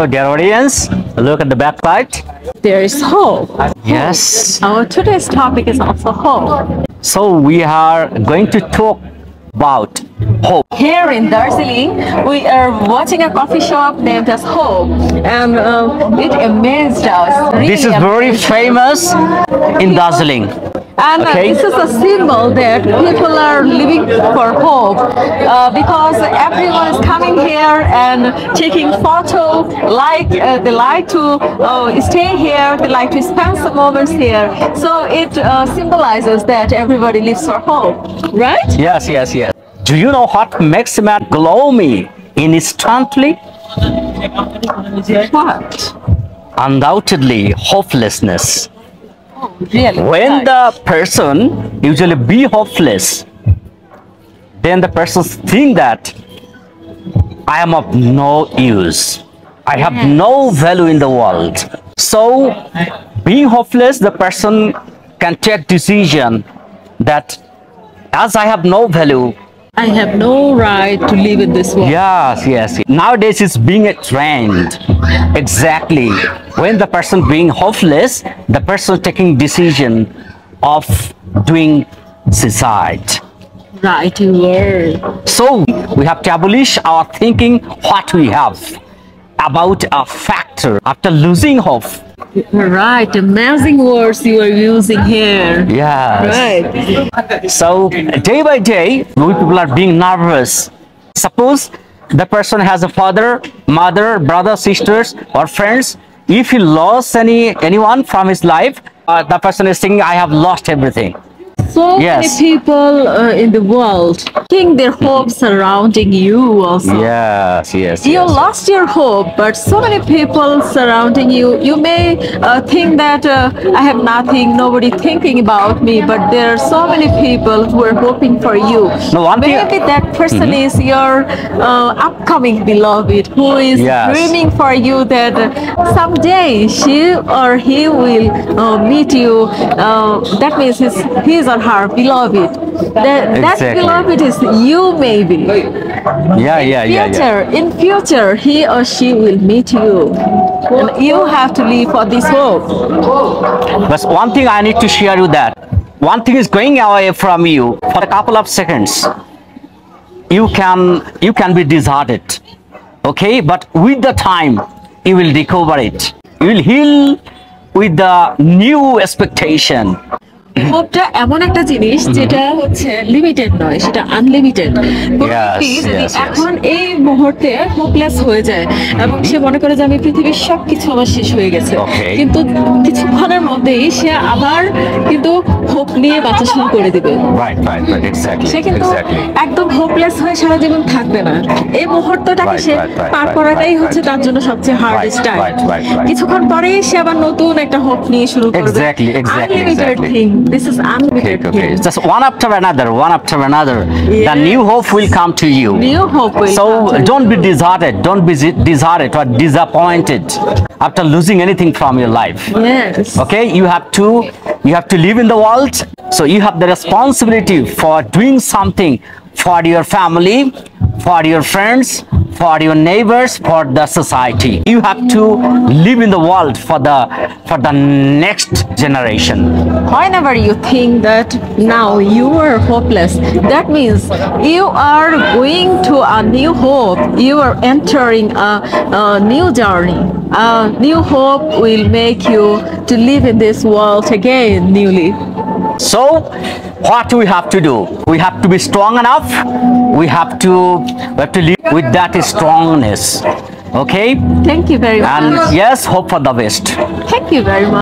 So dear audience, look at the backlight. There is hope. Yes. Our today's topic is also hope. So we are going to talk about hope. Here in Darjeeling, we are watching a coffee shop named as Hope, and uh, it amazed us. Really This is very famous in Darjeeling. And uh, this is a symbol that people are living for hope uh, because everyone is coming here and taking photo. Like uh, they like to uh, stay here, they like to spend some moments here. So it uh, symbolizes that everybody lives for hope, right? Yes, yes, yes. Do you know what makes a man gloomy instantly? What? Undoubtedly, hopelessness. Really? When the person usually be hopeless, then the person think that I am of no use. I have no value in the world. So, being hopeless, the person can take decision that as I have no value, I have no right to live in this world. Yes, yes. Nowadays it's being a trend. Exactly. When the person being hopeless, the person taking decision of doing suicide. Right, were. So we have to abolish our thinking what we have about a factor after losing hope. Right, amazing words you are using here. Yes. Right. So day by day, we people are being nervous. Suppose the person has a father, mother, brother, sisters, or friends. If he lost any anyone from his life, uh, the person is thinking, "I have lost everything." So Yes. many people uh, in the world think their hope surrounding you also. Yes, yes. You yes. lost your hope, but so many people surrounding you. You may uh, think that uh, I have nothing, nobody thinking about me, but there are so many people who are hoping for you. No, one thing- Maybe that person is your uh, upcoming beloved who is Yes. dreaming for you that someday she or he will uh, meet you. Uh, that means his, his or her beloved. That, that beloved is you, maybe Yeah, yeah, yeah, yeah. future, in future, he or she will meet you. And you have to live for this hope. But one thing I need to share you that one thing is going away from you for a couple of seconds. You can you can be deserted, okay? But with the time, you will recover it. You will heal with the new expectation. হোপটা এমন একটা জিনিস যেটা হচ্ছে limited নয় সেটা unlimited. এখন এই মুহূর্তে হোপলেস হয়ে যায় এবং সে মনে করে যে আমি পৃথিবীর সবকিছু আমার শেষ হয়ে গেছে। কিন্তু কিছুক্ষণের মধ্যেই সে আবার কিন্তু নিয়ে বাচ্চা শুরু করে দিবে। সে কিন্তু একদম হোপলেস হয়ে সারা জীবন থাকবে না। এই মুহূর্তটাকে সে পার করাটাই হচ্ছে তার জন্য সবচেয়ে হার্ডেস্ট টাইম কিছুক্ষণ সে আবার নতুন একটা হোপ নিয়ে শুরু করবে। After to you have to live in don't world after losing anything from your life. Okay you have to you have to live in the world So you have the responsibility for doing something for your family, for your friends, for your neighbors, for the society. You have to live in the world for the for the next generation. Whenever you think that now you are hopeless, that means you are going to a new hope. You are entering a, a new journey. A new hope will make you to live in this world again newly. So, what we have to do? We have to be strong enough. We have to we have to live with that strongness. Okay, Thank you very much. and yes, hope for the best. Thank you very much.